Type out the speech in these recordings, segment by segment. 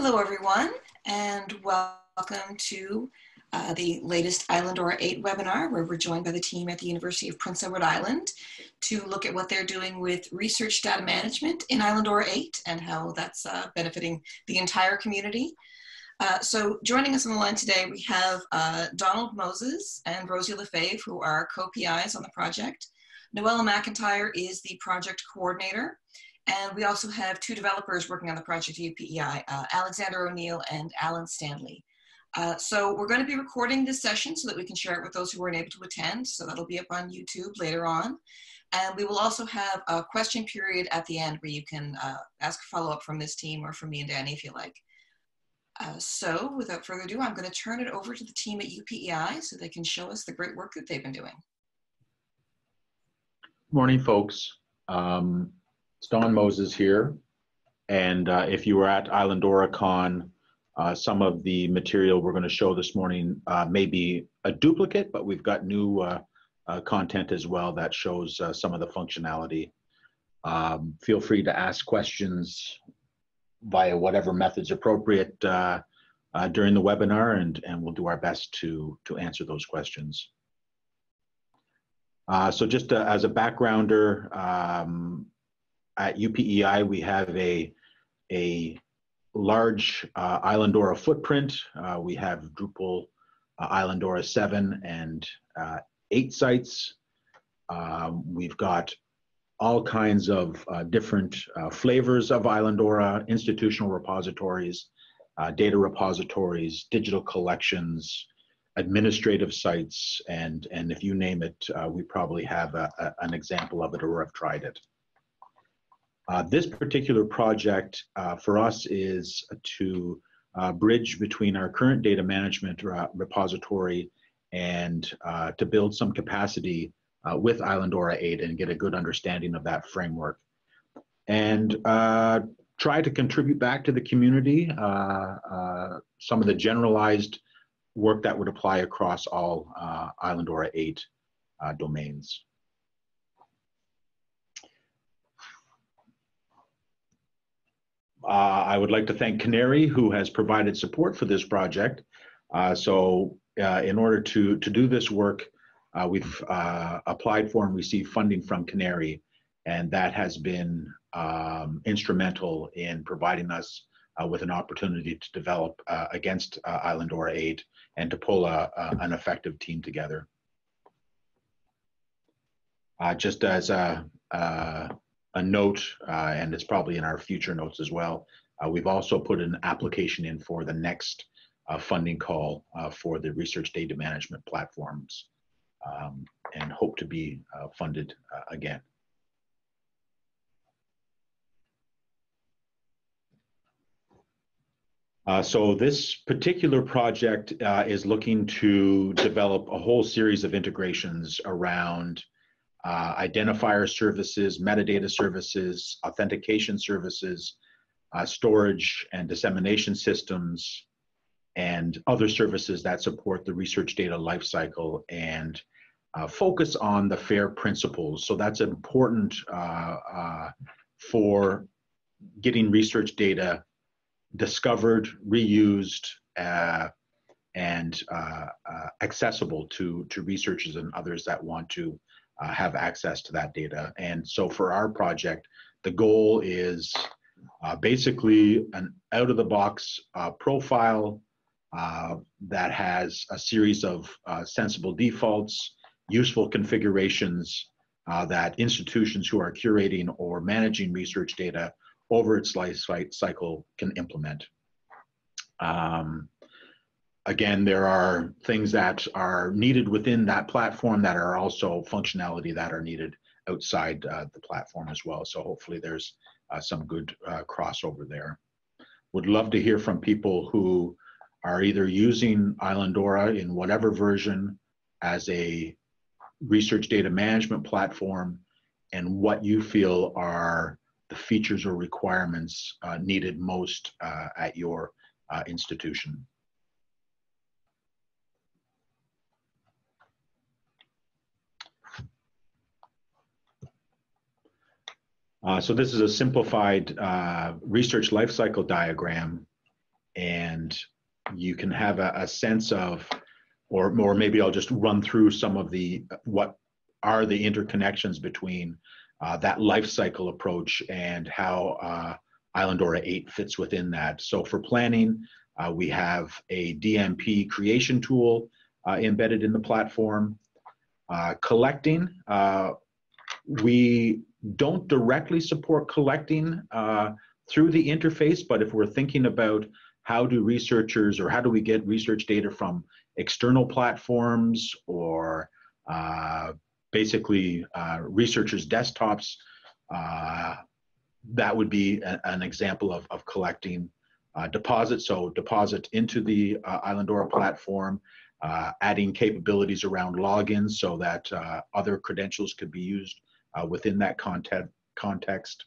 Hello, everyone, and welcome to uh, the latest Islandora 8 webinar, where we're joined by the team at the University of Prince Edward Island to look at what they're doing with research data management in Islandora 8 and how that's uh, benefiting the entire community. Uh, so joining us on the line today, we have uh, Donald Moses and Rosie Le Faive, who are co-PIs on the project. Noella MacIntyre is the project coordinator. And we also have two developers working on the project at UPEI, uh, Alexander O'Neill and Alan Stanley. Uh, so we're going to be recording this session so that we can share it with those who weren't able to attend. So that'll be up on YouTube later on. And we will also have a question period at the end where you can uh, ask a follow-up from this team or from me and Danny if you like. Uh, so without further ado, I'm going to turn it over to the team at UPEI so they can show us the great work that they've been doing. Morning, folks. Um, it's Don Moses here. And uh, if you were at Islandora Con, uh, some of the material we're going to show this morning uh, may be a duplicate, but we've got new uh, uh, content as well that shows uh, some of the functionality. Um, feel free to ask questions via whatever methods appropriate during the webinar, and, and we'll do our best to, to answer those questions. so just as a backgrounder, um, at UPEI, we have a, a large uh, Islandora footprint. Uh, we have Drupal uh, Islandora 7 and uh, 8 sites. Um, we've got all kinds of uh, different uh, flavors of Islandora, institutional repositories, data repositories, digital collections, administrative sites, and, and if you name it, we probably have a, a, an example of it or have tried it. Uh, this particular project uh, for us is to uh, bridge between our current data management uh, repository and uh, to build some capacity with Islandora 8 and get a good understanding of that framework. And try to contribute back to the community some of the generalized work that would apply across all Islandora 8 domains. Uh, I would like to thank CANARIE, who has provided support for this project. Uh, so uh, in order to, to do this work, uh, we've uh, applied for and received funding from CANARIE, and that has been um, instrumental in providing us uh, with an opportunity to develop against Islandora 8 and to pull a, a, an effective team together. just as a, a note, uh, and it's probably in our future notes as well. Uh, we've also put an application in for the next uh, funding call uh, for the research data management platforms um, and hope to be uh, funded uh, again. So this particular project is looking to develop a whole series of integrations around uh, identifier services, metadata services, authentication services, uh, storage and dissemination systems, and other services that support the research data lifecycle and uh, focus on the FAIR principles. So that's important uh, uh, for getting research data discovered, reused, and accessible to, to researchers and others that want to uh, have access to that data. And so for our project, the goal is uh, basically an out of the box uh, profile uh, that has a series of uh, sensible defaults, useful configurations uh, that institutions who are curating or managing research data over its life cycle can implement. Um, again, there are things that are needed within that platform that are also functionality that are needed outside uh, the platform as well. So hopefully there's uh, some good uh, crossover there. Would love to hear from people who are either using Islandora in whatever version as a research data management platform and what you feel are the features or requirements uh, needed most uh, at your uh, institution. Uh, so this is a simplified uh, research lifecycle diagram. and you can have a, a sense of, or, or maybe I'll just run through some of the, what are the interconnections between uh, that life cycle approach and how uh, Islandora 8 fits within that. So for planning, uh, we have a DMP creation tool uh, embedded in the platform. Collecting, we don't directly support collecting through the interface, but if we're thinking about how do researchers or how do we get research data from external platforms or uh, basically uh, researchers' desktops, uh, that would be a, an example of, of collecting uh, deposits. So deposit into the uh, Islandora platform, uh, adding capabilities around logins so that other credentials could be used within that content context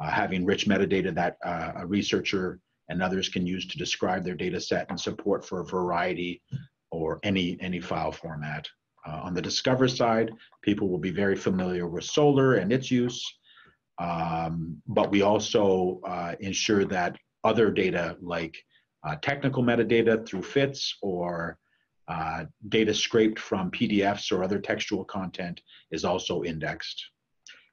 uh, having rich metadata that uh, a researcher and others can use to describe their data set and support for a variety or any, any file format. Uh, on the Discover side, people will be very familiar with Solr and its use, um, but we also uh, ensure that other data like uh, technical metadata through FITS or uh, data scraped from PDFs or other textual content is also indexed.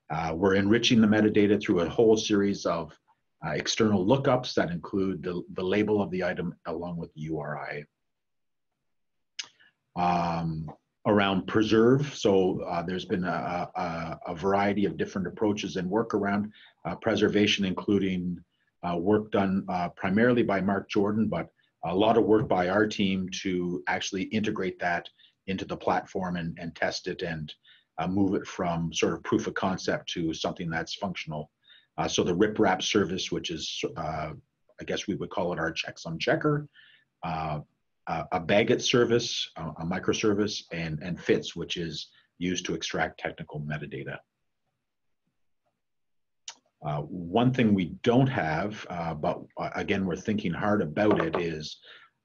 Uh, we're enriching the metadata through a whole series of uh, external lookups that include the, the label of the item along with URI. Um, around preserve, so uh, there's been a, a, a, variety of different approaches and work around uh, preservation, including uh, work done uh, primarily by Mark Jordan, but a lot of work by our team to actually integrate that into the platform and, and test it and uh, move it from sort of proof of concept to something that's functional. Uh, so the RipRap service, which is, uh, I guess we would call it our checksum checker, uh, a BagIt service, a microservice, and, and FITS, which is used to extract technical metadata. Uh, one thing we don't have, uh, but uh, again, we're thinking hard about it, is uh,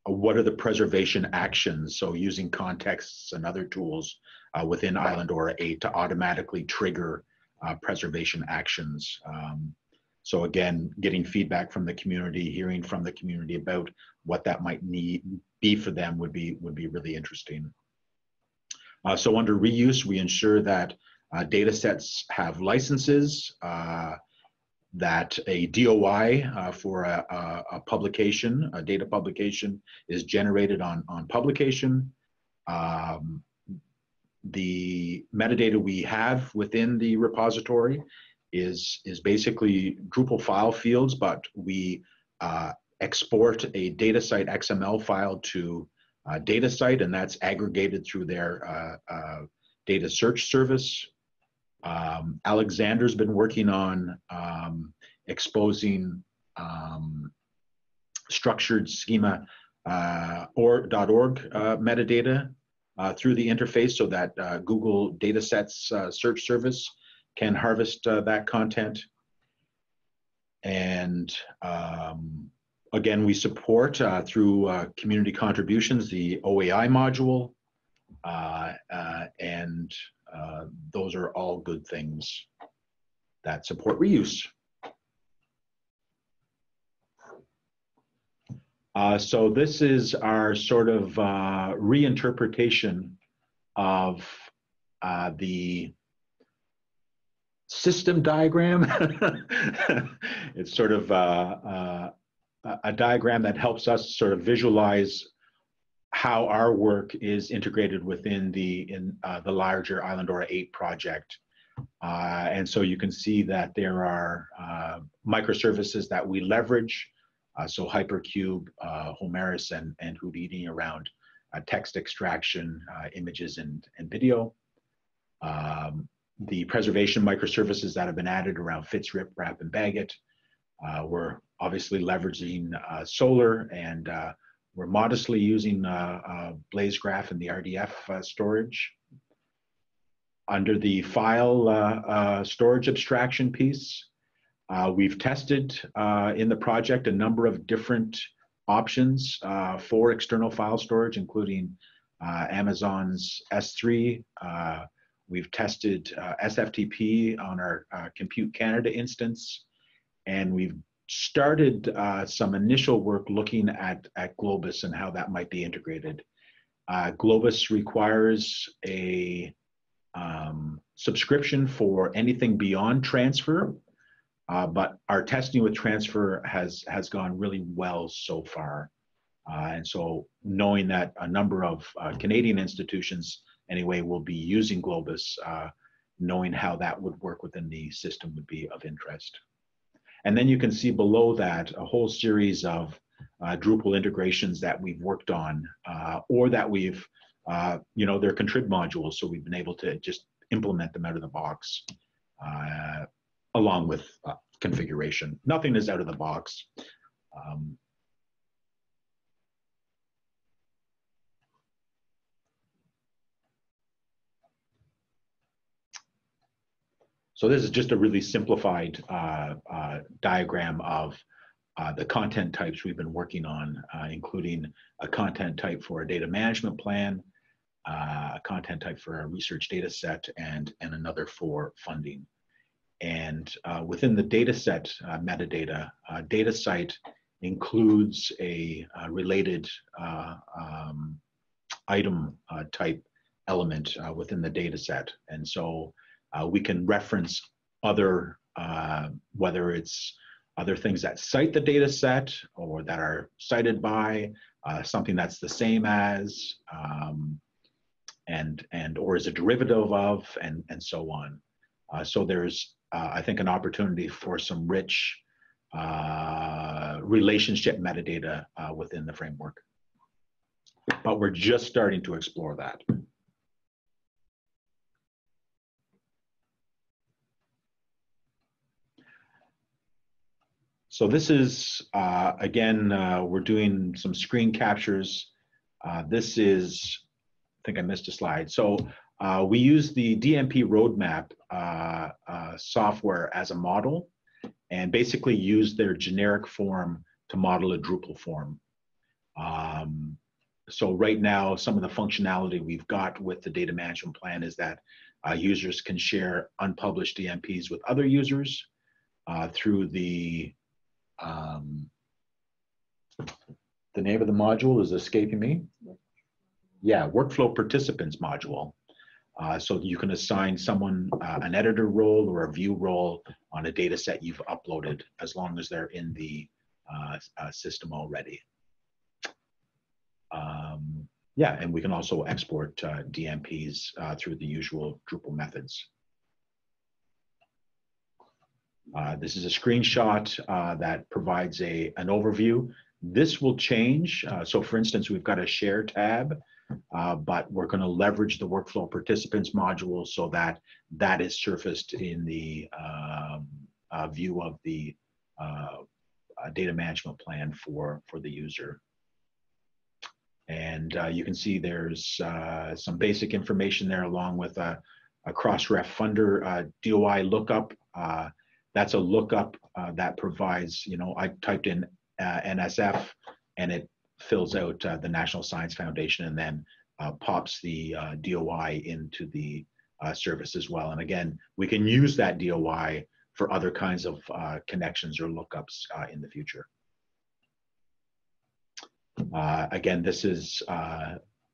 what are the preservation actions? So using contexts and other tools uh, within Islandora 8 to automatically trigger uh, preservation actions. Um, so again, getting feedback from the community, hearing from the community about what that might need be for them would be would be really interesting. Uh, so under reuse, we ensure that uh, data sets have licenses, uh, that a DOI uh, for a, a, a, publication, a data publication, is generated on, on publication. Um, the metadata we have within the repository is, is basically Drupal file fields, but we uh, export a DataCite XML file to uh, DataCite, and that's aggregated through their uh, uh, data search service. Um, Alexander's been working on um, exposing um, structured schema uh, or .org uh, metadata uh, through the interface so that uh, Google Datasets uh, search service can harvest uh, that content. And um, again, we support through community contributions the OAI module, and those are all good things that support reuse. Uh, so this is our sort of uh, reinterpretation of uh, the system diagram. it's sort of uh, uh, a diagram that helps us sort of visualize how our work is integrated within the in uh, the larger Islandora 8 project. and so you can see that there are microservices that we leverage uh, so Hypercube, uh, Homarus, and, and Houdini around uh, text extraction, uh, images, and, and video. Um, the preservation microservices that have been added around FITS, RIP, RAP, and BagIt. Uh, we're obviously leveraging uh, Solr and we're modestly using BlazeGraph and the RDF storage. Under the file storage abstraction piece, uh, we've tested uh, in the project a number of different options uh, for external file storage, including uh, Amazon's S3. Uh, we've tested uh, SFTP on our Compute Canada instance, and we've started uh, some initial work looking at, at Globus and how that might be integrated. Uh, Globus requires a um, subscription for anything beyond transfer, uh, but our testing with transfer has has gone really well so far. Uh, and so knowing that a number of uh, Canadian institutions anyway will be using Globus, uh, knowing how that would work within the system would be of interest. And then you can see below that a whole series of uh, Drupal integrations that we've worked on uh, or that we've, uh, you know, they're contrib modules. So we've been able to just implement them out of the box uh, along with uh, configuration. Nothing is out of the box. Um, So this is just a really simplified uh, uh, diagram of uh, the content types we've been working on, uh, including a content type for a data management plan, uh, a content type for a research data set, and, and another for funding. And uh, within the data set metadata, DataCite includes a related um, item type element within the data set. And so uh, we can reference other, uh, whether it's other things that cite the data set or that are cited by, uh, something that's the same as, um, and, and or is a derivative of, and, and so on. Uh, so there's, uh, I think, an opportunity for some rich uh, relationship metadata within the framework. But we're just starting to explore that. So this is, uh, again, uh, we're doing some screen captures. Uh, this is, I think I missed a slide. So uh, we use the DMP roadmap uh, uh, software as a model and basically use their generic form to model a Drupal form. Um, so right now, some of the functionality we've got with the data management plan is that users can share unpublished DMPs with other users through the um, the name of the module is escaping me. Yeah, workflow participants module. Uh, so you can assign someone uh, an editor role or a view role on a data set you've uploaded as long as they're in the uh, uh system already. Um, yeah, and we can also export uh, DMPs uh, through the usual Drupal methods. Uh, this is a screenshot uh, that provides a, an overview. This will change. Uh, so for instance, we've got a share tab, uh, but we're gonna leverage the workflow participants module so that that is surfaced in the um, uh, view of the uh, data management plan for, for the user. And you can see there's some basic information there along with a, a Crossref funder DOI lookup that's a lookup uh, that provides, you know, I typed in uh, NSF and it fills out uh, the National Science Foundation and then uh, pops the uh, DOI into the uh, service as well. And again, we can use that DOI for other kinds of connections or lookups in the future. again, this is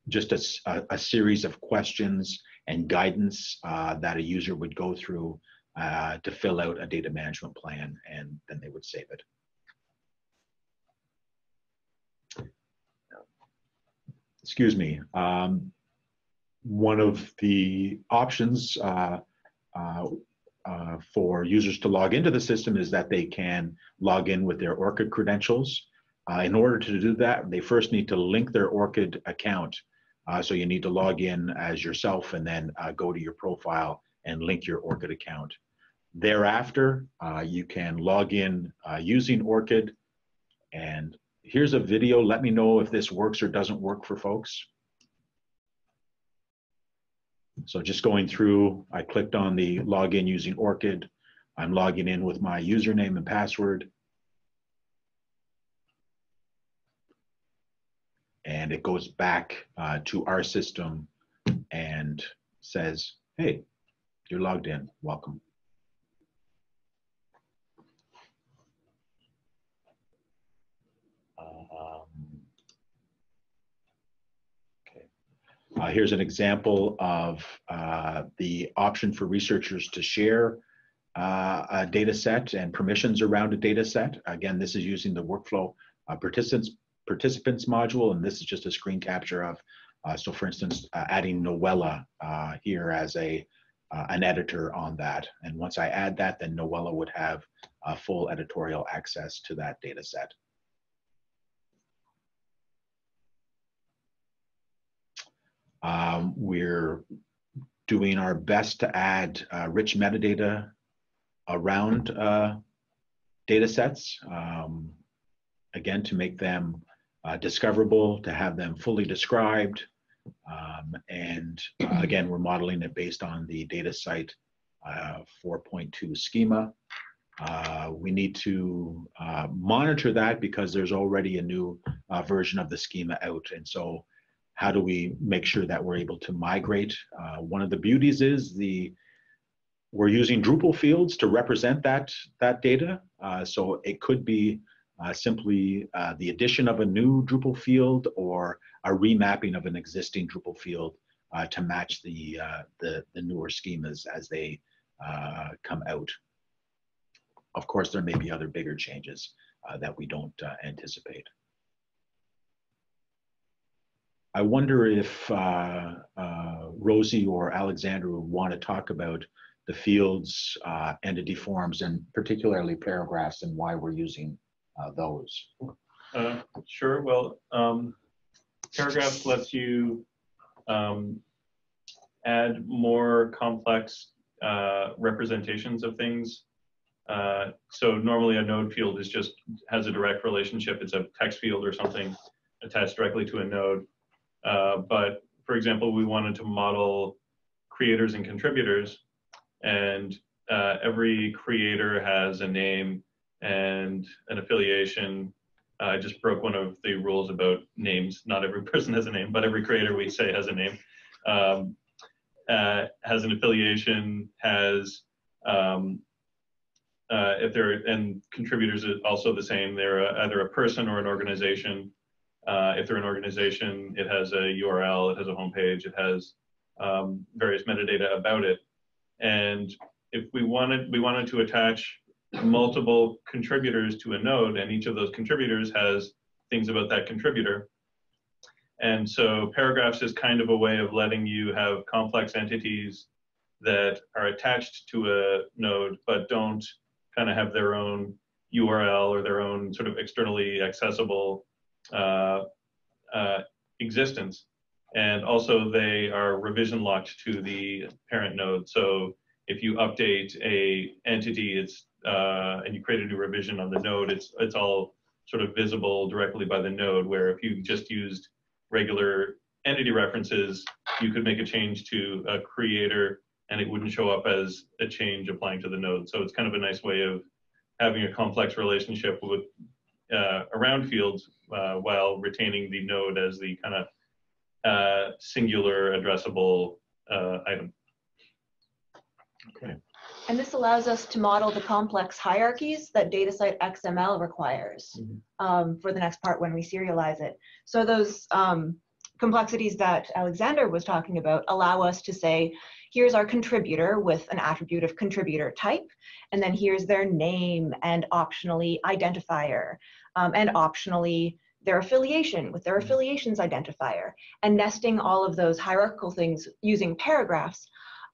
just a, a, series of questions and guidance that a user would go through uh, to fill out a data management plan and then they would save it. Excuse me. Um, one of the options uh, uh, uh, for users to log into the system is that they can log in with their ORCID credentials. Uh, in order to do that, they first need to link their ORCID account. Uh, so you need to log in as yourself and then uh, go to your profile and link your ORCID account. Thereafter, uh, you can log in uh, using ORCID. And here's a video. Let me know if this works or doesn't work for folks. So just going through, I clicked on the login using ORCID. I'm logging in with my username and password. And it goes back uh, to our system and says, hey, you're logged in. Welcome. Um, okay. Uh, here's an example of uh, the option for researchers to share uh, a data set and permissions around a data set. Again, this is using the workflow uh, participants participants module, and this is just a screen capture of, uh, so for instance, uh, adding Noella here as a an editor on that. And once I add that, then Noella would have a full editorial access to that data set. Um, we're doing our best to add uh, rich metadata around uh, data sets, um, again, to make them uh, discoverable, to have them fully described. Um, and uh, again, we're modeling it based on the DataCite uh, 4.2 schema. Uh, we need to monitor that because there's already a new version of the schema out. And so how do we make sure that we're able to migrate? Uh, one of the beauties is the we're using Drupal fields to represent that that data. Uh, so it could be uh, simply uh, the addition of a new Drupal field or a remapping of an existing Drupal field uh, to match the, uh, the, the newer schemas as they come out. Of course, there may be other bigger changes that we don't anticipate. I wonder if uh, uh, Rosie or Alexander would want to talk about the fields, uh, entity forms, and particularly paragraphs and why we're using uh, those. Uh, sure. Well, um, paragraphs lets you um, add more complex uh, representations of things. so normally a node field is just has a direct relationship. It's a text field or something attached directly to a node. Uh, but for example, we wanted to model creators and contributors, and uh, every creator has a name and an affiliation. I just broke one of the rules about names. Not every person has a name, but every creator we say has a name. Um, uh, has an affiliation, has um, uh, if they're and contributors are also the same. They're a, either a person or an organization. Uh, if they're an organization, it has a URL, it has a homepage, it has um, various metadata about it. And if we wanted, we wanted to attach multiple contributors to a node, and each of those contributors has things about that contributor. And so paragraphs is kind of a way of letting you have complex entities that are attached to a node, but don't kind of have their own URL or their own sort of externally accessible uh, uh, existence. And also they are revision locked to the parent node. So if you update a entity, it's uh, and you create a new revision on the node, it's it's all sort of visible directly by the node. Where if you just used regular entity references, you could make a change to a creator and it wouldn't show up as a change applying to the node. So it's kind of a nice way of having a complex relationship with uh, around fields uh, while retaining the node as the kind of uh, singular addressable uh, item. Okay. And this allows us to model the complex hierarchies that DataCite XML requires mm -hmm. um, for the next part when we serialize it. So those um, complexities that Alexander was talking about allow us to say, here's our contributor with an attribute of contributor type, and then here's their name and optionally identifier um, and optionally their affiliation with their mm-hmm. affiliations identifier. And nesting all of those hierarchical things using paragraphs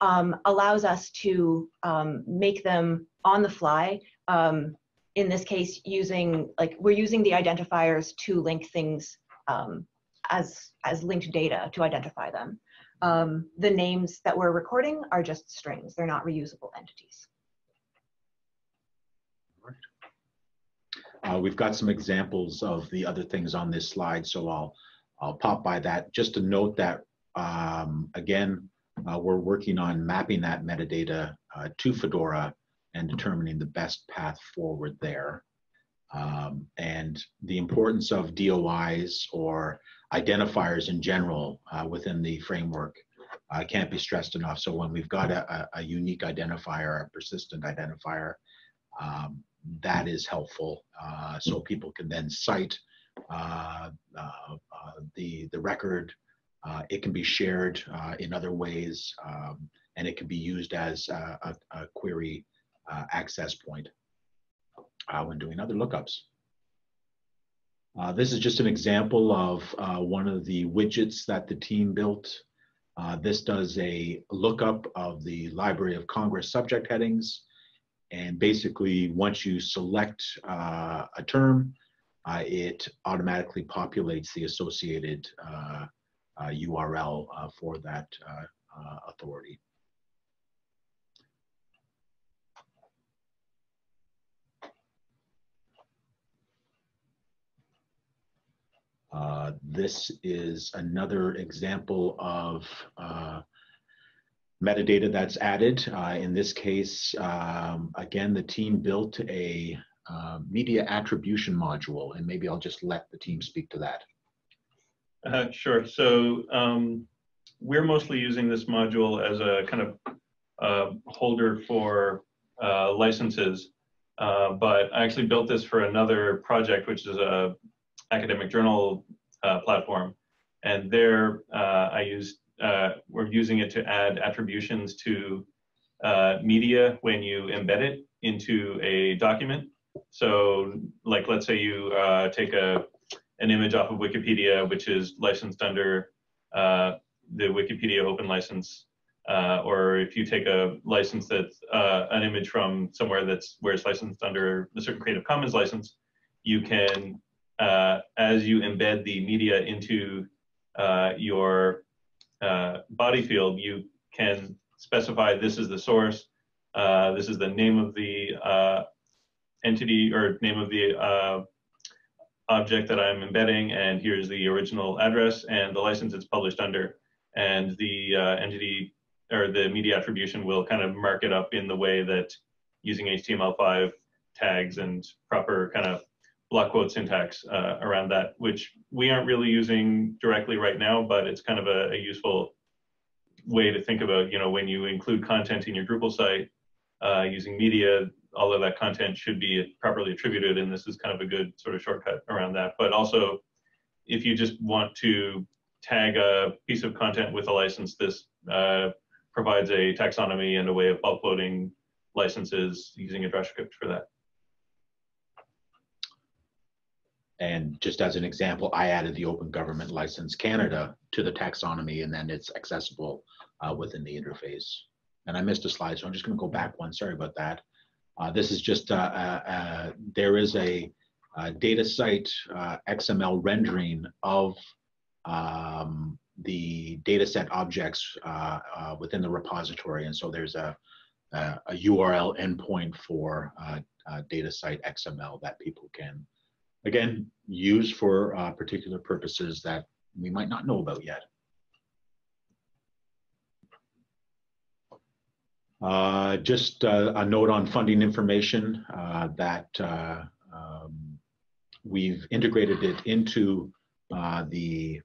um, allows us to um, make them on the fly. Um, in this case, using like we're using the identifiers to link things um, as as linked data to identify them. Um, the names that we're recording are just strings; they're not reusable entities. Uh, we've got some examples of the other things on this slide, so I'll, I'll pop by that. Just to note that, um, again, uh, we're working on mapping that metadata uh, to Fedora and determining the best path forward there. Um, and the importance of DOIs or identifiers in general uh, within the framework uh, can't be stressed enough. So when we've got a, a unique identifier, a persistent identifier, um, that is helpful. Uh, so people can then cite uh, the, the record it can be shared uh, in other ways, um, and it can be used as a, a, query uh, access point uh, when doing other lookups. Uh, this is just an example of uh, one of the widgets that the team built. this does a lookup of the Library of Congress subject headings. And basically, once you select a term, it automatically populates the associated uh, URL uh, for that uh, authority. Uh, this is another example of uh, metadata that's added. Uh, in this case, um, again, the team built a media attribution module, and maybe I'll just let the team speak to that. Uh, sure. So um, we're mostly using this module as a kind of uh, holder for uh, licenses, uh, but I actually built this for another project, which is a academic journal uh, platform. And there uh, I used, we're using it to add attributions to media when you embed it into a document. So like, let's say you take a an image off of Wikipedia, which is licensed under uh, the Wikipedia open license, uh, or if you take a license that's uh, an image from somewhere that's where it's licensed under a certain Creative Commons license, you can, uh, as you embed the media into uh, your uh, body field, you can specify this is the source, this is the name of the entity or name of the object that I'm embedding, and here's the original address and the license it's published under. And the uh, entity or the media attribution will kind of mark it up in the way that using HTML5 tags and proper kind of block quote syntax uh, around that, which we aren't really using directly right now, but it's kind of a, a, useful way to think about, you know, when you include content in your Drupal site uh, using media, all of that content should be properly attributed, and this is kind of a good sort of shortcut around that. But also, if you just want to tag a piece of content with a license, this uh, provides a taxonomy and a way of uploading licenses using a script for that. And just as an example, I added the Open Government License Canada to the taxonomy, and then it's accessible uh, within the interface. And I missed a slide, so I'm just going to go back one. Sorry about that. Uh, this is just, uh, uh, uh, there is a, a DataCite XML rendering of um, the dataset objects within the repository. And so there's a, a, a URL endpoint for DataCite XML that people can, again, use for particular purposes that we might not know about yet. Uh, just uh, a note on funding information uh, that uh, um, we've integrated it into uh, the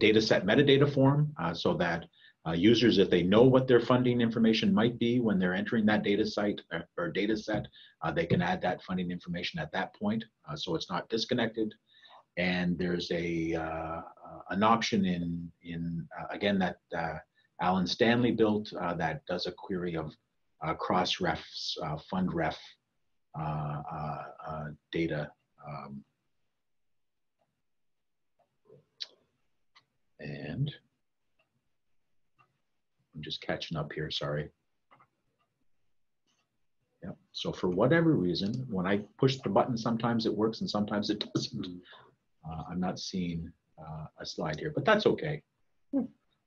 dataset metadata form so that users, if they know what their funding information might be when they're entering that data site or, or data set, they can add that funding information at that point so it's not disconnected. And there's a an option in, in again, that Alan Stanley built uh, that does a query of uh, Crossref's, uh, FundRef uh, uh, uh, data. Um, and I'm just catching up here, sorry. Yep. So for whatever reason, when I push the button, sometimes it works and sometimes it doesn't. I'm not seeing a slide here, but that's okay.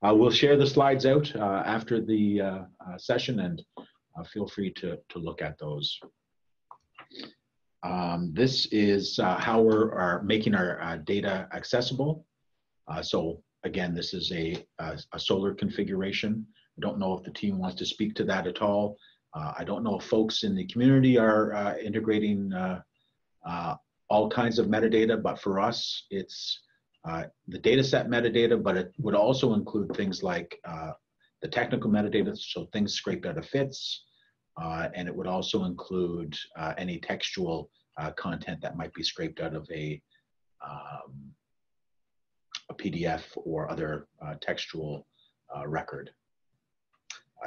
Uh, we'll share the slides out uh, after the uh, uh session and uh, feel free to, to look at those. Um, this is uh, how we're making our data accessible. so again, this is a, a, a, Solr configuration. I don't know if the team wants to speak to that at all. I don't know if folks in the community are integrating all kinds of metadata, but for us, it's uh, the data set metadata, but it would also include things like uh, the technical metadata, so things scraped out of FITS, uh, and it would also include uh, any textual uh, content that might be scraped out of a, um, a PDF or other textual record.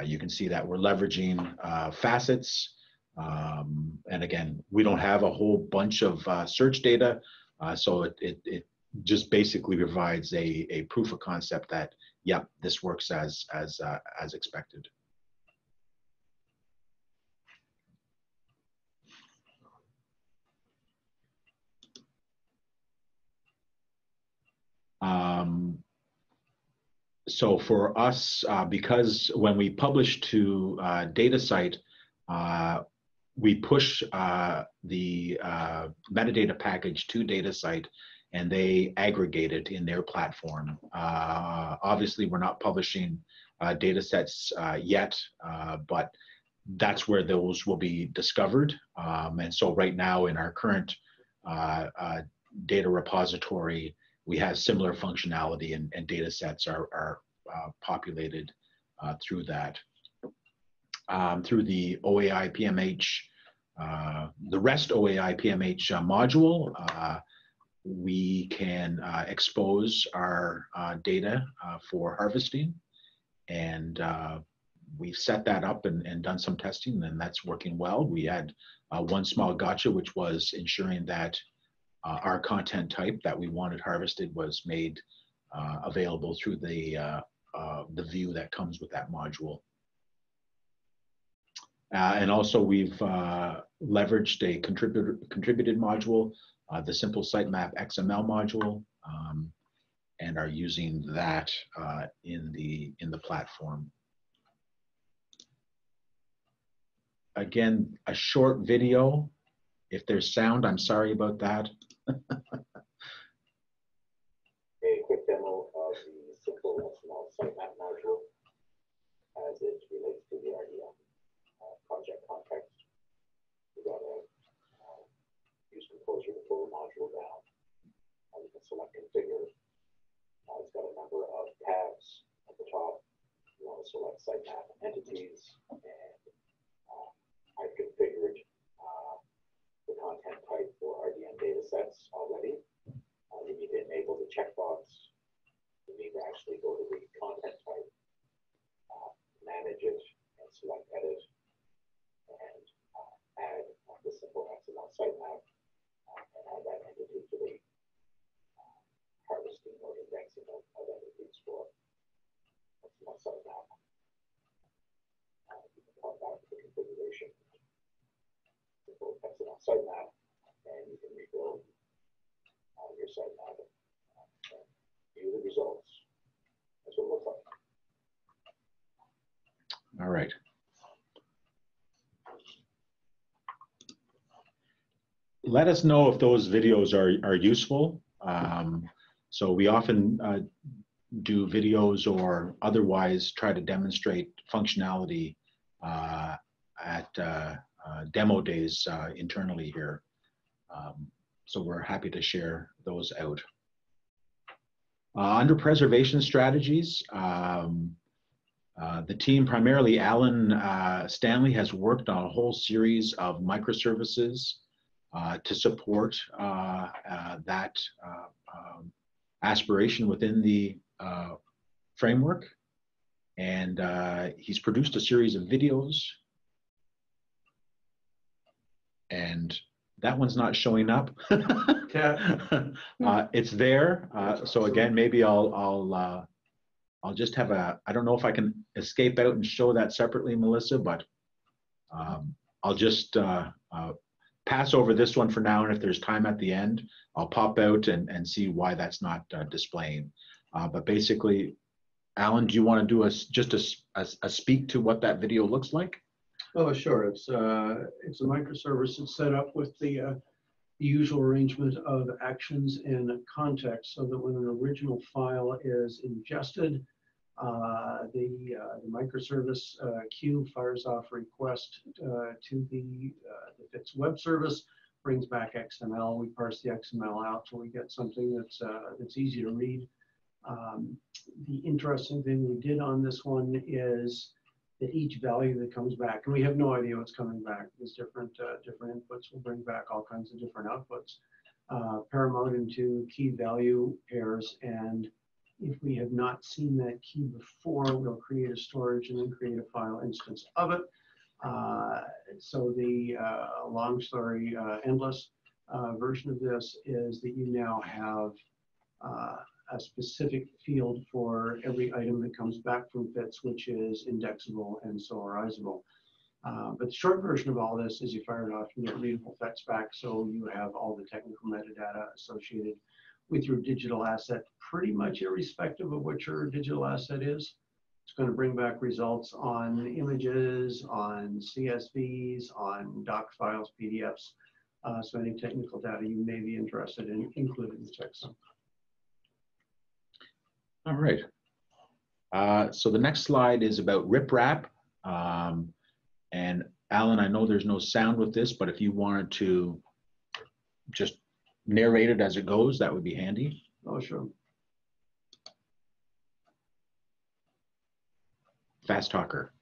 You can see that we're leveraging facets. Um, and again, we don't have a whole bunch of search data, so it, it, it, just basically provides a, a proof of concept that, yep, this works as, as, uh, as expected. Um, so for us, uh, because when we publish to uh, DataCite, uh, we push uh, the uh, metadata package to DataCite and they aggregate it in their platform. Uh, obviously, we're not publishing data sets yet, but that's where those will be discovered. Um, and so right now in our current data repository, we have similar functionality and, and data sets are, are uh, populated uh, through that. Um, through the OAI PMH, uh, the REST OAI PMH uh, module, uh, we can uh, expose our data for harvesting. And we've set that up and, and done some testing and that's working well. We had one small gotcha, which was ensuring that uh, our content type that we wanted harvested was made uh, available through the, uh, uh the view that comes with that module. Uh, and also we've uh, leveraged a contributor, contributed module, the simple sitemap XML module, um, and are using that in, the, in the platform. Again, a short video. If there's sound, I'm sorry about that a quick demo of the simple XML sitemap module as it relates to the RDM uh, project context. We got a uh, composer to pull the module down. Uh, you can select configure. Uh, it's got a number of tabs at the top. You want to select site sitemap entities and uh, I've configured the content type for RDM data sets already. Uh, you need to enable the checkbox. You need to actually go to the content type, uh, manage it, and select edit, and uh, add the simple XML sitemap, uh, that entity to the uh, harvesting or indexing of, of entities for XML sitemap. Uh, you can back to the configuration simple XML sitemap, and you can rebuild uh, your sitemap and view the results. That's what it looks like. All right. Let us know if those videos are, are useful. Um, so we often uh, do videos or otherwise try to demonstrate functionality uh, at uh, uh, demo days uh, internally here. Um, so we're happy to share those out. Uh, under preservation strategies, um, uh, the team, primarily Alan uh, Stanley, has worked on a whole series of microservices to support that um, aspiration within the framework. And he's produced a series of videos and that one's not showing up. uh, it's there. Uh, so again, maybe I'll I'll uh, I'll just have a. I don't know if I can escape out and show that separately, Melissa, but um, I'll just uh, uh, pass over this one for now. And if there's time at the end, I'll pop out and and see why that's not uh, displaying. but basically, Alan, do you want to do a just a, a, a speak to what that video looks like? Oh, sure. It's uh, it's a microservice that's set up with the, uh, the usual arrangement of actions and context so that when an original file is ingested, uh, the, uh, the microservice uh, queue fires off request uh, to the, uh, the FITS web service, brings back XML. We parse the XML out so we get something that's, uh, that's easy to read. Um, the interesting thing we did on this one is that each value that comes back, and we have no idea what's coming back, because different uh, different inputs will bring back all kinds of different outputs. uh, paramount into key value pairs. And if we have not seen that key before, we'll create a storage and then create a file instance of it. Uh, so the uh, long story uh, endless uh, version of this is that you now have uh, a specific field for every item that comes back from FITS, which is indexable and solarizable. Uh, but the short version of all this is you fire it off and get readable text back, so you have all the technical metadata associated with your digital asset, pretty much irrespective of what your digital asset is. It's going to bring back results on images, on CSVs, on doc files, PDFs. Uh, so any technical data you may be interested in, including the checksum. All right. Uh, so the next slide is about riprap. Um, and Alan, I know there's no sound with this, but if you wanted to just narrate it as it goes, that would be handy. Oh, sure. Fast talker.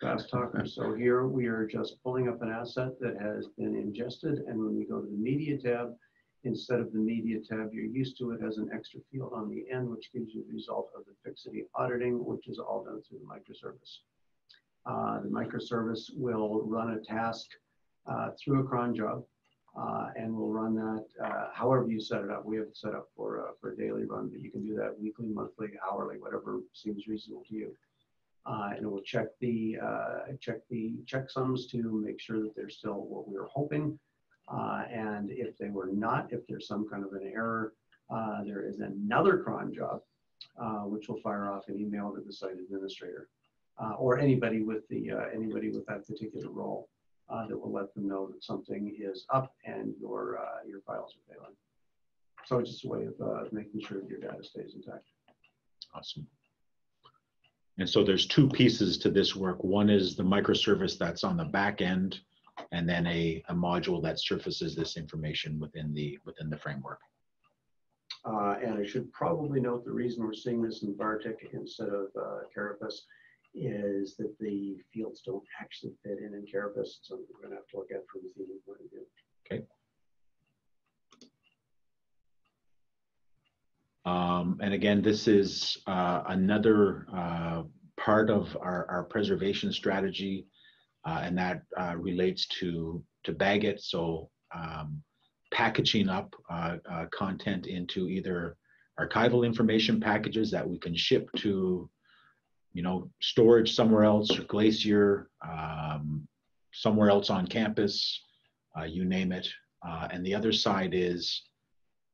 Fast talker. So here we are just pulling up an asset that has been ingested. And when we go to the media tab, instead of the media tab you're used to, it has an extra field on the end, which gives you the result of the fixity auditing, which is all done through the microservice. Uh, the microservice will run a task uh, through a cron job uh, and we'll run that uh, however you set it up. We have it set up for, uh, for a daily run, but you can do that weekly, monthly, hourly, whatever seems reasonable to you. Uh, and it will check the check the checksums to make sure that they're still what we were hoping. and if they were not, if there's some kind of an error, there is another cron job, which will fire off an email to the site administrator uh, or anybody with the uh, anybody with that particular role uh, that will let them know that something is up and your uh, your files are failing. So it's just a way of uh, making sure that your data stays intact. Awesome. And so there's two pieces to this work. One is the microservice that's on the back end, and then a, a module that surfaces this information within the within the framework. Uh, and I should probably note the reason we're seeing this in Bartik instead of uh, Carapace is that the fields don't actually fit in in Carapace, so we're going to have to look at from the theming point of view. Okay. Um, and again, this is uh, another uh, part of our, our preservation strategy, uh, and that uh, relates to to BagIt. So um, packaging up uh, uh, content into either archival information packages that we can ship to you know, storage somewhere else, Glacier, um, somewhere else on campus, uh, you name it. Uh, and the other side is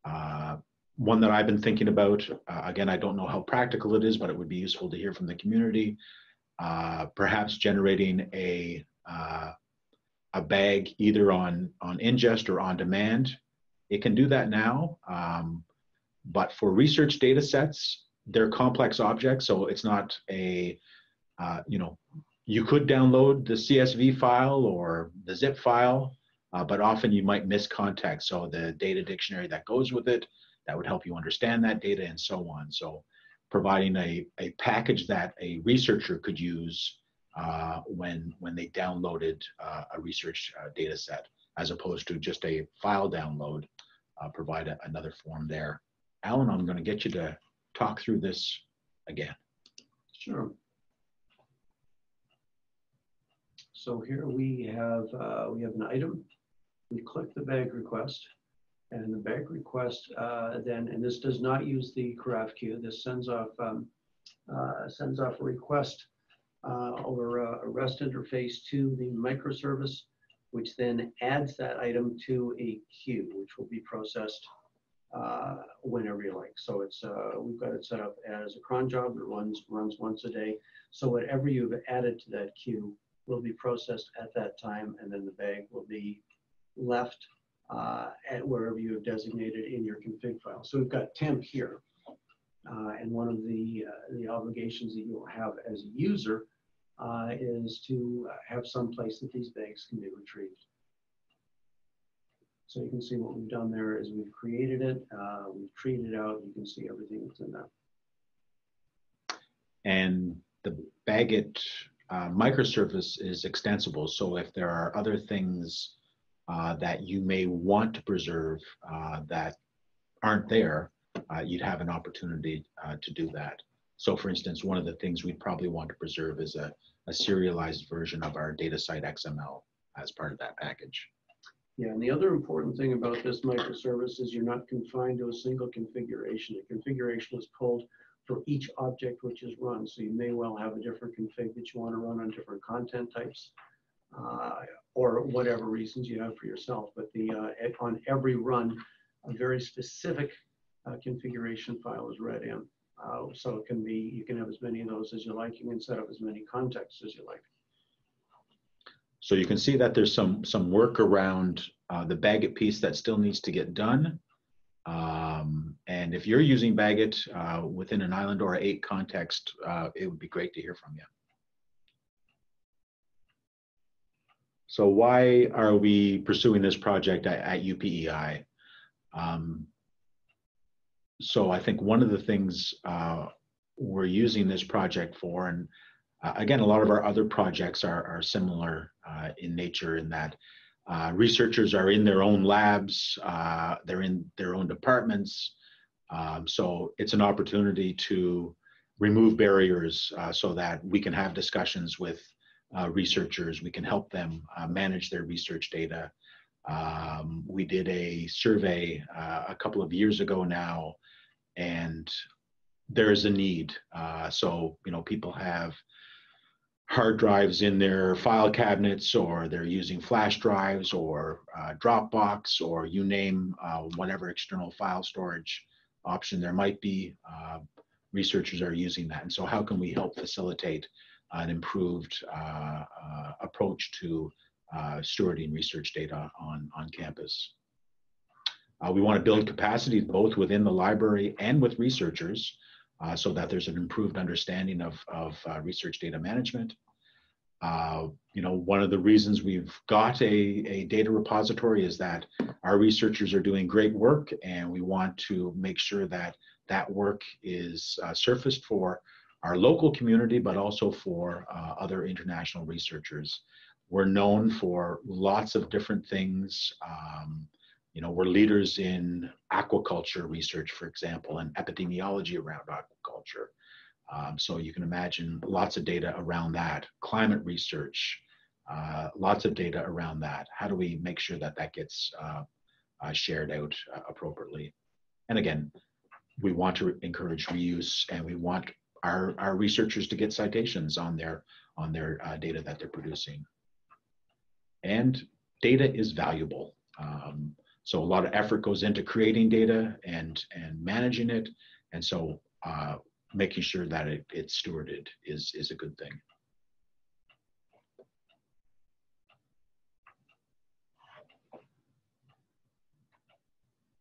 uh, one that I've been thinking about. Uh, again, I don't know how practical it is, but it would be useful to hear from the community. Uh, perhaps generating a uh, a bag either on on ingest or on demand. It can do that now, um, but for research data sets, they're complex objects, so it's not a, uh, you know, you could download the CSV file or the zip file, uh, but often you might miss context. So the data dictionary that goes with it, that would help you understand that data and so on. So providing a, a package that a researcher could use uh, when, when they downloaded uh, a research uh, data set, as opposed to just a file download, uh, provide a, another form there. Alan, I'm gonna get you to talk through this again. Sure. So here we have uh, we have an item. We click the bag request, and the bag request uh, then, and this does not use the Carafe queue. This sends off um, uh, sends off a request uh, over a REST interface to the microservice, which then adds that item to a queue, which will be processed uh, whenever you like. So it's uh, we've got it set up as a cron job that runs runs once a day. So whatever you've added to that queue will be processed at that time, and then the bag will be left uh, at wherever you have designated in your config file. So we've got temp here, uh, and one of the uh, the obligations that you'll have as a user uh, is to have some place that these bags can be retrieved. So you can see what we've done there is we've created it, uh, we've treated it out, you can see everything that's in there. And the BagIt uh, microservice is extensible. So if there are other things uh, that you may want to preserve uh, that aren't there, uh, you'd have an opportunity uh, to do that. So for instance, one of the things we'd probably want to preserve is a, a serialized version of our DataCite XML as part of that package. Yeah, and the other important thing about this microservice is you're not confined to a single configuration. The configuration is pulled for each object which is run. So you may well have a different config that you want to run on different content types uh, or whatever reasons you have for yourself. But the uh, on every run, a very specific uh, configuration file is read in. Uh, so it can be, you can have as many of those as you like. You can set up as many contexts as you like. So you can see that there's some some work around uh, the BagIt piece that still needs to get done. Um, and if you're using BagIt uh, within an Islandora 8 context, uh, it would be great to hear from you. So why are we pursuing this project at, at UPEI? Um, so I think one of the things uh, we're using this project for, and uh, again, a lot of our other projects are, are similar uh, in nature in that uh, researchers are in their own labs, uh, they're in their own departments. Um, so it's an opportunity to remove barriers uh, so that we can have discussions with uh, researchers, we can help them manage their research data. Um, we did a survey a couple of years ago now, and there is a need. so, you know, people have hard drives in their file cabinets or they're using flash drives or uh, Dropbox or you name uh, whatever external file storage option there might be, uh, researchers are using that. And so how can we help facilitate an improved uh, uh, approach to uh, stewarding research data on, on campus? we want to build capacity both within the library and with researchers uh, so that there's an improved understanding of, of uh, research data management. Uh, you know, one of the reasons we've got a, a data repository is that our researchers are doing great work and we want to make sure that that work is uh, surfaced for our local community, but also for uh, other international researchers. We're known for lots of different things. Um, you know, we're leaders in aquaculture research, for example, and epidemiology around aquaculture. Um, so you can imagine lots of data around that, climate research, uh, lots of data around that. How do we make sure that that gets uh, uh, shared out uh, appropriately? And again, we want to encourage reuse and we want our, our researchers to get citations on their, on their uh, data that they're producing. And data is valuable. Um, so a lot of effort goes into creating data and, and managing it. And so uh, making sure that it, it's stewarded is, is a good thing.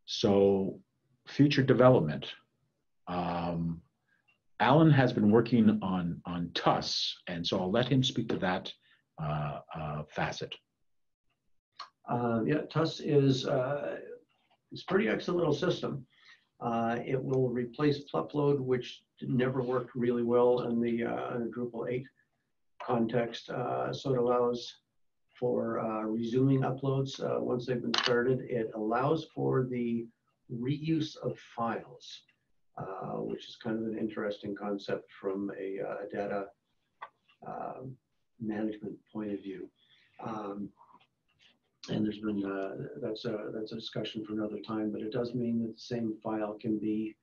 So future development. Um, Alan has been working on, on TUS, and so I'll let him speak to that uh, uh, facet. Uh, yeah, TUS is uh, it's pretty excellent little system. Uh, it will replace Plupload, which never worked really well in the, uh, in the Drupal 8 context. Uh, so it allows for uh, resuming uploads uh, once they've been started. It allows for the reuse of files, which is kind of an interesting concept from a, data management point of view. Um, and there's been uh, that's a that's a discussion for another time, but it does mean that the same file can be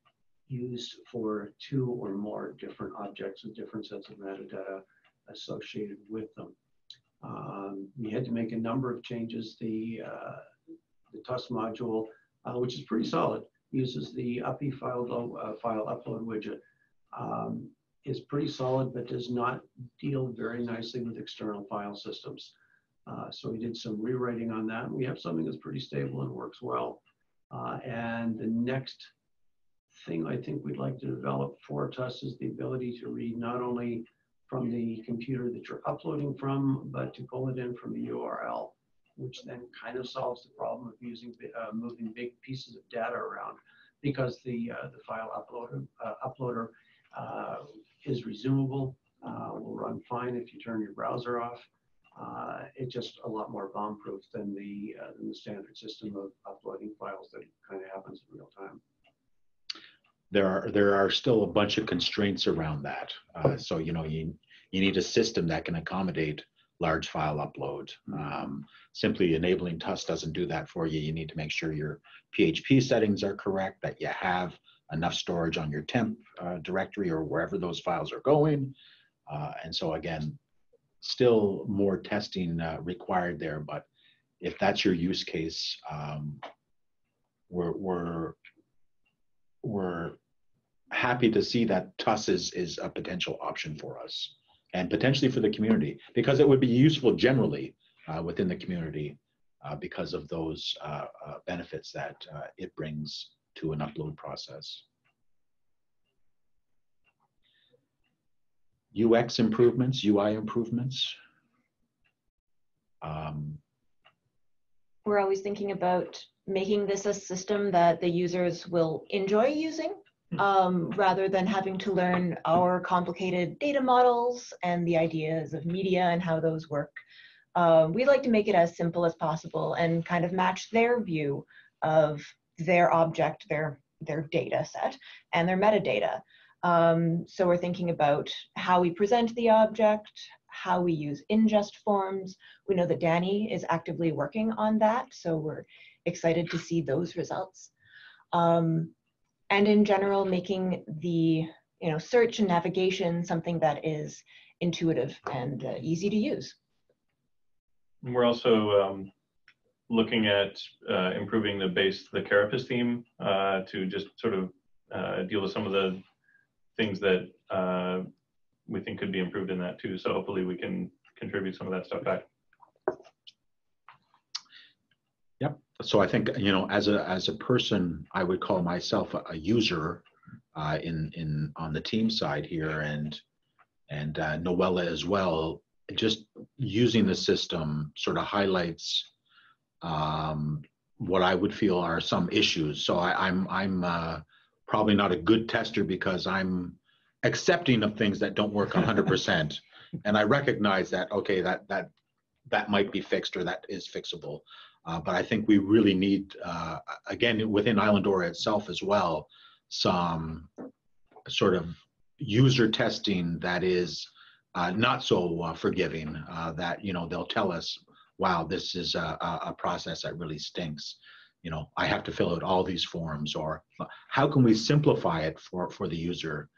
used for two or more different objects with different sets of metadata associated with them. Um, we had to make a number of changes. The uh, the TUS module, uh, which is pretty solid, uses the Uppy file uh, file upload widget. Um, is pretty solid, but does not deal very nicely with external file systems. Uh, so we did some rewriting on that. We have something that's pretty stable and works well. Uh, and the next thing I think we'd like to develop for us is the ability to read not only from the computer that you're uploading from, but to pull it in from the URL, which then kind of solves the problem of using uh, moving big pieces of data around because the uh, the file uploader uh, uploader uh, is resumable, will run fine if you turn your browser off. Uh, it's just a lot more bomb-proof than the, uh, than the standard system of uploading files that kind of happens in real time. there are there are still a bunch of constraints around that. Uh, so you know you you need a system that can accommodate large file upload. Um, simply enabling TUS doesn't do that for you. You need to make sure your PHP settings are correct, that you have enough storage on your temp uh, directory or wherever those files are going. Uh, and so again, still more testing uh, required there. But if that's your use case, um, we're we're we're happy to see that TUS is, is a potential option for us and potentially for the community because it would be useful generally uh, within the community uh, because of those uh, uh benefits that uh, it brings to an upload process. UX improvements, UI improvements. Um, We're always thinking about making this a system that the users will enjoy using um, rather than having to learn our complicated data models and the ideas of media and how those work. Um, we like to make it as simple as possible and kind of match their view of their object, their, their data set, and their metadata. Um, so we're thinking about how we present the object, how we use ingest forms. We know that Danny is actively working on that, so we're excited to see those results. Um, and in general, making the you know search and navigation something that is intuitive and uh, easy to use. We're also um, looking at uh, improving the base, the carapace theme uh, to just sort of uh, deal with some of the things that uh, we think could be improved in that too. So hopefully we can contribute some of that stuff back. Yep. So I think you know, as a as a person, I would call myself a, a user uh, in in on the team side here, and and uh, Noella as well. Just using the system sort of highlights um, what I would feel are some issues. So I, I'm I'm uh, probably not a good tester because I'm accepting of things that don't work 100%, and I recognize that okay that that that might be fixed or that is fixable. Uh, but I think we really need, uh, again, within Islandora itself as well, some sort of user testing that is uh, not so uh, forgiving. Uh, that you know they'll tell us, "Wow, this is a, a, process that really stinks." You know, I have to fill out all these forms, or how can we simplify it for for the user?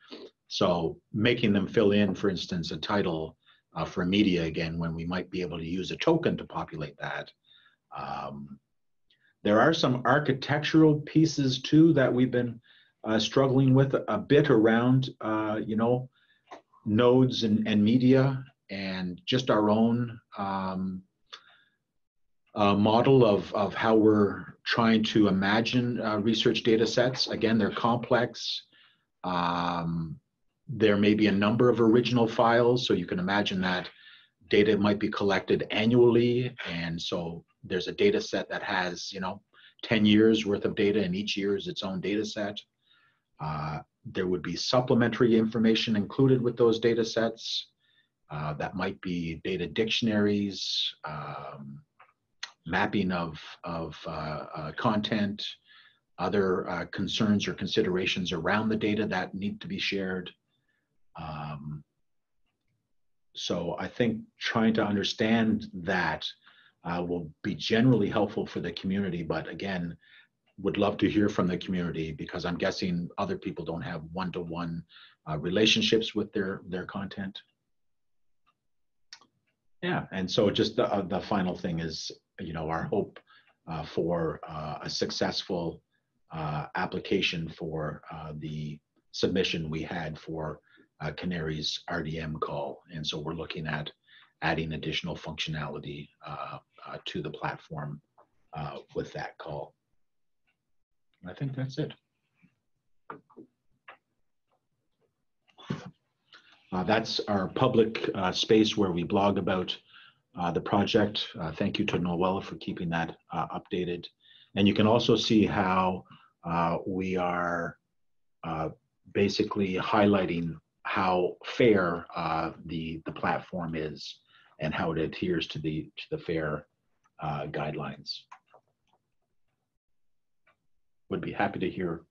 So making them fill in, for instance, a title uh, for media again, when we might be able to use a token to populate that um, there are some architectural pieces too that we've been uh, struggling with a, bit around, uh, you know, nodes and, and media and just our own um, uh, model of, of how we're trying to imagine uh, research data sets. Again, they're complex. Um, there may be a number of original files, so you can imagine that data might be collected annually. And so there's a data set that has, you know, 10 years worth of data and each year is its own data set. Uh, there would be supplementary information included with those data sets. Uh, that might be data dictionaries, um, mapping of, of uh, uh content, other uh, concerns or considerations around the data that need to be shared. Um, so I think trying to understand that uh, will be generally helpful for the community. But again, would love to hear from the community because I'm guessing other people don't have one-to-one uh, relationships with their their content. Yeah, and so just the uh, the final thing is, you know, our hope uh, for uh, a successful uh, application for the submission we had for CANARIE's RDM call, and so we're looking at adding additional functionality uh, uh, to the platform uh, with that call. I think that's it. Uh, that's our public uh, space where we blog about uh, Uh, the project. Uh, thank you to Noella for keeping that uh, updated. And you can also see how we are basically highlighting how fair the, the platform is and how it adheres to the to the fair uh, guidelines. Would be happy to hear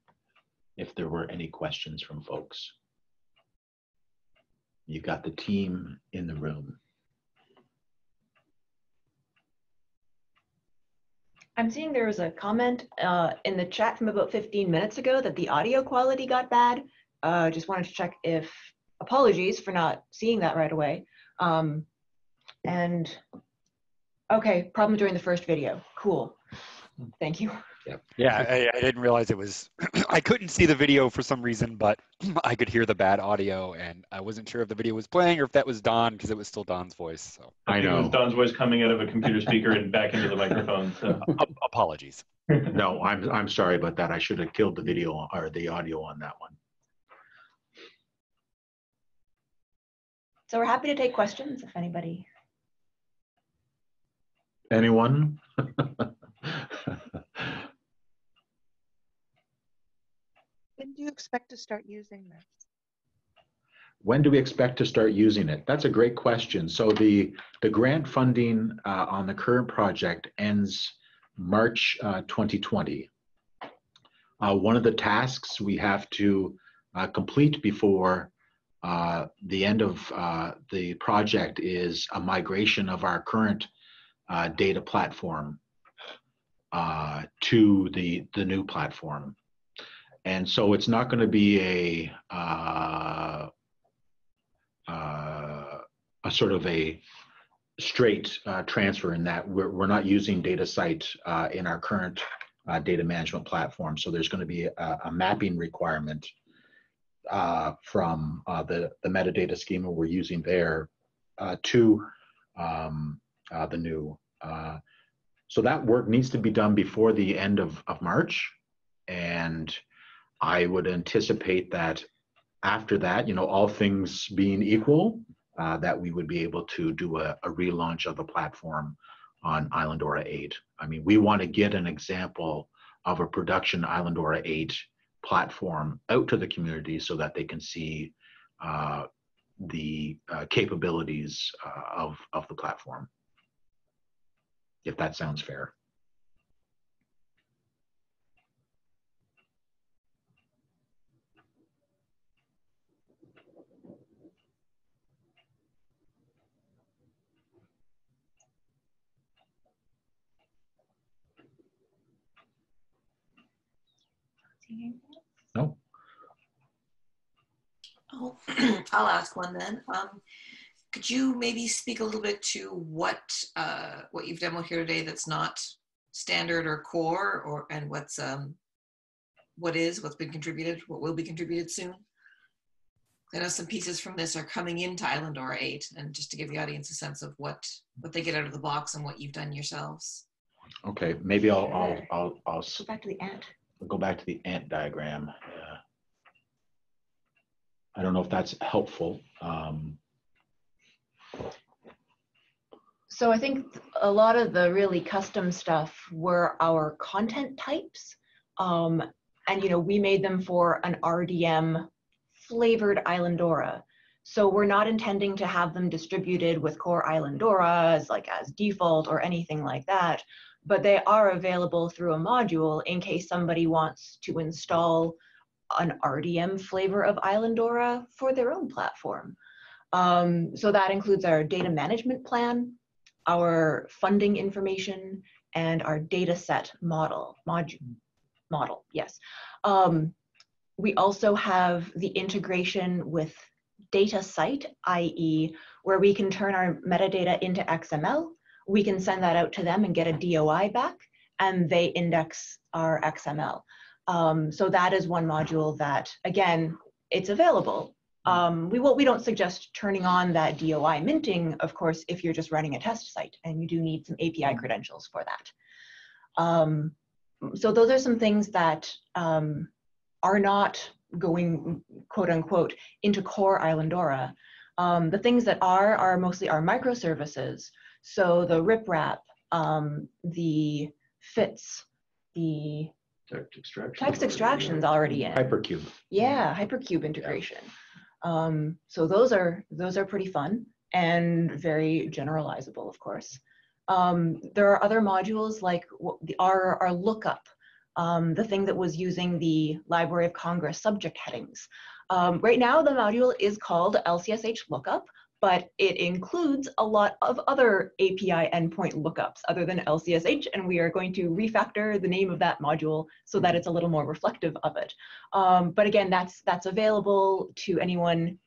if there were any questions from folks. You've got the team in the room. I'm seeing there was a comment uh, in the chat from about 15 minutes ago that the audio quality got bad. Uh, just wanted to check if, apologies for not seeing that right away. Um, and, okay, problem during the first video. Cool. Thank you. Yeah, I, I didn't realize it was. I couldn't see the video for some reason, but I could hear the bad audio, and I wasn't sure if the video was playing or if that was Don because it was still Don's voice. So I think It was know. Don's voice coming out of a computer speaker and back into the microphone. So. a- apologies. No, I'm I'm sorry about that. I should have killed the video or the audio on that one. So we're happy to take questions if anybody. Anyone? When do you expect to start using this? When do we expect to start using it? That's a great question. So the, the grant funding uh, on the current project ends March uh, 2020. Uh, One of the tasks we have to uh, complete before uh, the end of uh, the project is a migration of our current data platform to the, the new platform. And so it's not going to be a uh, uh, a sort of a straight uh, transfer in that we're, we're not using DataCite uh, in our current uh, data management platform. So there's going to be a, a mapping requirement uh, from the, the metadata schema we're using there to um, the new. So that work needs to be done before the end of, of March. And I would anticipate that after that, you know, all things being equal, uh, that we would be able to do a, a relaunch of the platform on Islandora 8. I mean, we want to get an example of a production Islandora 8 platform out to the community so that they can see uh, the uh, capabilities uh, of, of the platform. If that sounds fair. No? Oh, I'll ask one then. Um, could you maybe speak a little bit to what uh, what you've demoed here today that's not standard or core, or and what's um, what is, what's been contributed, what will be contributed soon? I know some pieces from this are coming into Islandora 8, and just to give the audience a sense of what what they get out of the box and what you've done yourselves. Okay, maybe I'll, I'll, I'll, I'll Go back to the ant. go back to the ant diagram. I don't know if that's helpful. Um, So I think a lot of the really custom stuff were our content types. Um, and you know, we made them for an RDM flavored Islandora. So we're not intending to have them distributed with core Islandora as like as default or anything like that, but they are available through a module in case somebody wants to install an RDM flavor of Islandora for their own platform. Um, so that includes our data management plan, our funding information, and our data set model, model, yes. Um, we also have the integration with DataCite, i.e. where we can turn our metadata into XML. We can send that out to them and get a DOI back, and they index our XML. Um, so that is one module that, again, it's available. Um, we will, we don't suggest turning on that DOI minting, of course, if you're just running a test site, and you do need some API credentials for that. Um, so those are some things that um, are not going quote unquote into core Islandora. Um, the things that are are mostly our microservices. So the riprap, um, the FITS, the Text extraction. text extraction's already in. Hypercube. Yeah, Hypercube integration. Um, so those are those are pretty fun. and very generalizable, of course. Um, there are other modules like the, our, our lookup, um, the thing that was using the Library of Congress subject headings. Um, right now, the module is called LCSH lookup, but it includes a lot of other API endpoint lookups other than LCSH, and we are going to refactor the name of that module so that it's a little more reflective of it. Um, but again, that's, that's available to anyone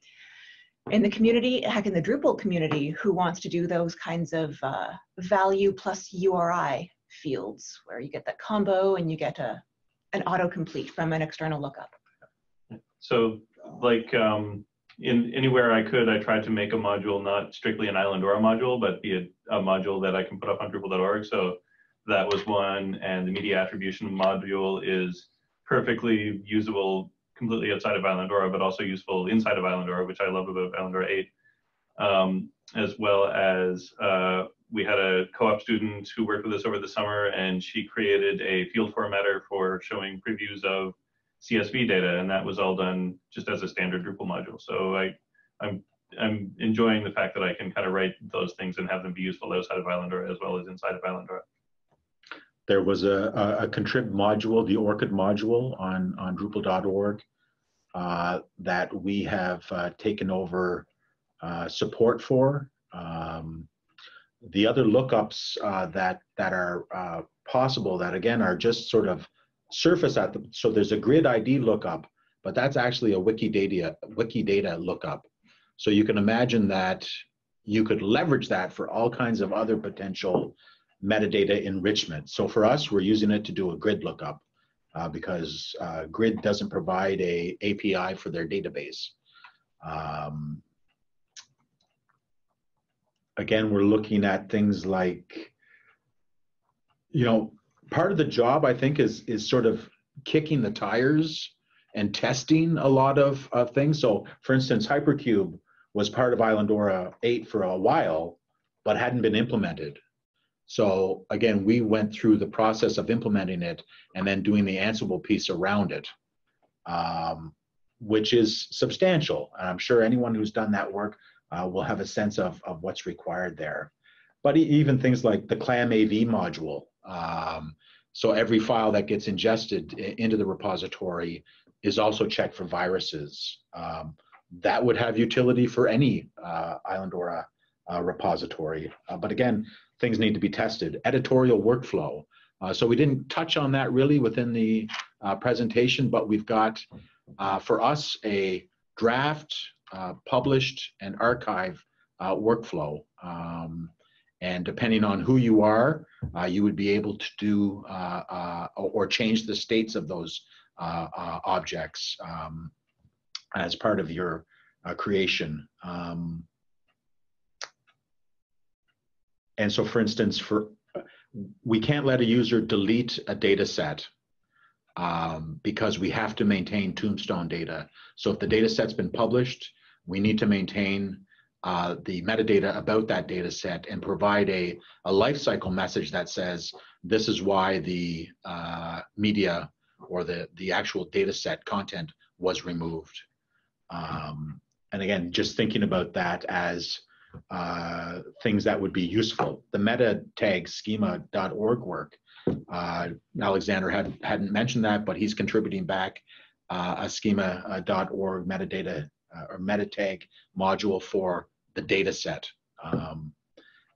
in the community, heck, in the Drupal community, who wants to do those kinds of uh, value plus URI fields, where you get that combo and you get a, an autocomplete from an external lookup. So like um, in anywhere I could, I tried to make a module not strictly an Islandora module, but be a, a module that I can put up on Drupal.org. So that was one, and the media attribution module is perfectly usable completely outside of Islandora, but also useful inside of Islandora, which I love about Islandora 8. Um, as well as uh, we had a co-op student who worked with us over the summer, and she created a field formatter for showing previews of CSV data, and that was all done just as a standard Drupal module. So I, I'm I'm enjoying the fact that I can kind of write those things and have them be useful outside of Islandora as well as inside of Islandora. There was a, a, a contrib module, the ORCID module on, on Drupal.org uh, that we have uh, taken over uh, support for. Um, the other lookups uh, that, that are uh, possible that again are just sort of surface at the, so there's a grid ID lookup, but that's actually a Wikidata, Wikidata lookup. So you can imagine that you could leverage that for all kinds of other potential metadata enrichment. So for us, we're using it to do a grid lookup uh, because uh, Grid doesn't provide a API for their database. Um, again, we're looking at things like, you know, part of the job I think is is sort of kicking the tires and testing a lot of, of things. So, for instance, Hypercube was part of Islandora 8 for a while, but hadn't been implemented. So again, we went through the process of implementing it and then doing the Ansible piece around it, um, which is substantial. And I'm sure anyone who's done that work uh, will have a sense of, of what's required there. But even things like the ClamAV module, um, so every file that gets ingested into the repository is also checked for viruses. Um, that would have utility for any uh, Islandora uh, repository. Uh, but again, things need to be tested. Editorial workflow. Uh, so we didn't touch on that really within the uh, presentation, but we've got uh, for us a draft, published, and archive workflow. Um, and depending on who you are, uh, you would be able to do uh, uh, or change the states of those uh, uh, objects um, as part of your creation. Um, and so, for instance, for we can't let a user delete a data set um, because we have to maintain tombstone data. So if the data set's been published, we need to maintain uh, the metadata about that data set and provide a, a lifecycle message that says this is why the uh, media or the, the actual data set content was removed. Um, and again, just thinking about that as uh, things that would be useful. The meta tag schema.org work, uh, Alexander had, hadn't mentioned that, but he's contributing back uh, a schema.org metadata uh, or meta tag module for the data set. Um,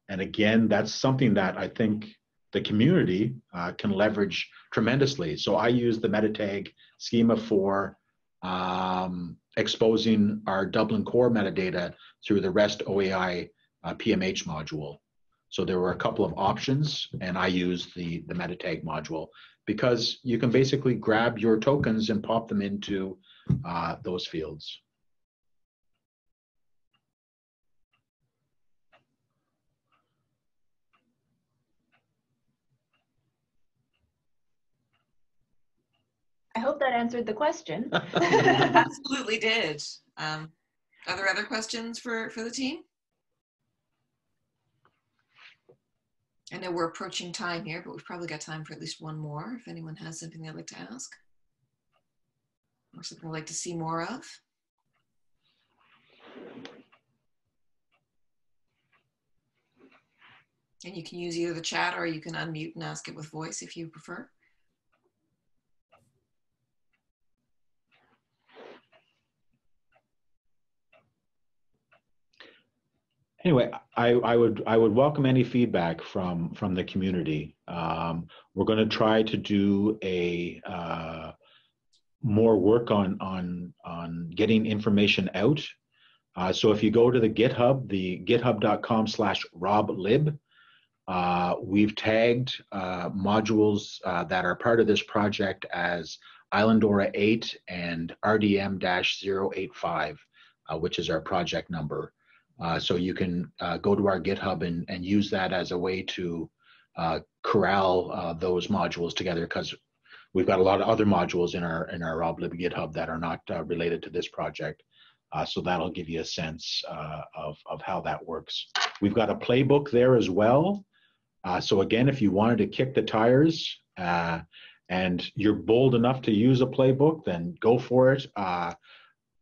and again, that's something that I think the community uh, can leverage tremendously. So I use the meta tag schema for um, exposing our Dublin core metadata through the REST OAI uh, PMH module. So there were a couple of options, and I used the, the meta tag module because you can basically grab your tokens and pop them into uh, those fields. I hope that answered the question. Absolutely did. Um, are there other questions for, for the team? I know we're approaching time here, but we've probably got time for at least one more if anyone has something they'd like to ask or something they'd like to see more of. And you can use either the chat or you can unmute and ask it with voice if you prefer. Anyway, I, I would I would welcome any feedback from from the community. Um, we're going to try to do a uh, more work on on on getting information out. Uh, so if you go to the GitHub, the github.com slash roblib, uh, we've tagged uh, modules uh, that are part of this project as Islandora 8 and RDM-085, uh, which is our project number. Uh, so you can uh, go to our GitHub and, and use that as a way to uh, corral uh, those modules together because we've got a lot of other modules in our in our roblib GitHub that are not uh, related to this project. So that'll give you a sense of, of how that works. We've got a playbook there as well. so again, if you wanted to kick the tires and you're bold enough to use a playbook, then go for it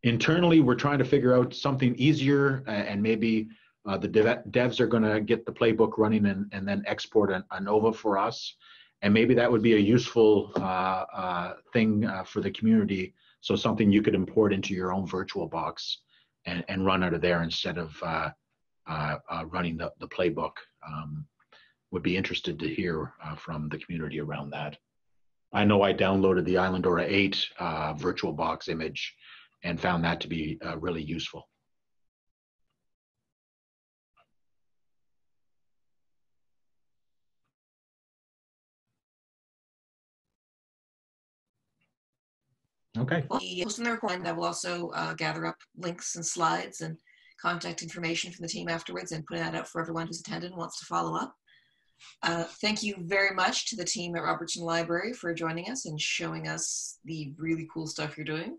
internally we're trying to figure out something easier and maybe uh, the dev- devs are going to get the playbook running and, and then export an, a nova for us. And maybe that would be a useful uh, uh, thing uh, for the community. So something you could import into your own virtual box and, and run out of there instead of uh, uh, running the, the playbook. Um, would be interested to hear from the community around that. I know i downloaded the islandora 8 virtual box image and found that to be uh, really useful. Okay. Post in the recording, I will also uh, gather up links and slides and contact information from the team afterwards and put that out for everyone who's attended and wants to follow up. Uh, thank you very much to the team at Robertson Library for joining us and showing us the really cool stuff you're doing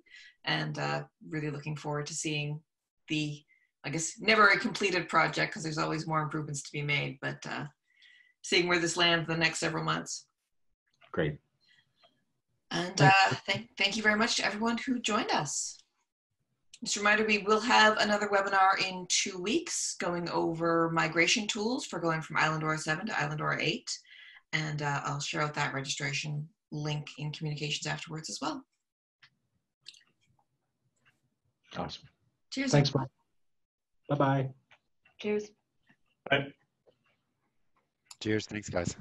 and uh, really looking forward to seeing the, I guess, never a completed project because there's always more improvements to be made, but uh, seeing where this lands in the next several months. Great. And uh, thank, thank you very much to everyone who joined us. Just a reminder, we will have another webinar in two weeks going over migration tools for going from Islandora 7 to Islandora 8. And uh, I'll share out that registration link in communications afterwards as well. Awesome. Cheers. Thanks, Bye bye. Cheers. Bye. Cheers. Thanks, guys.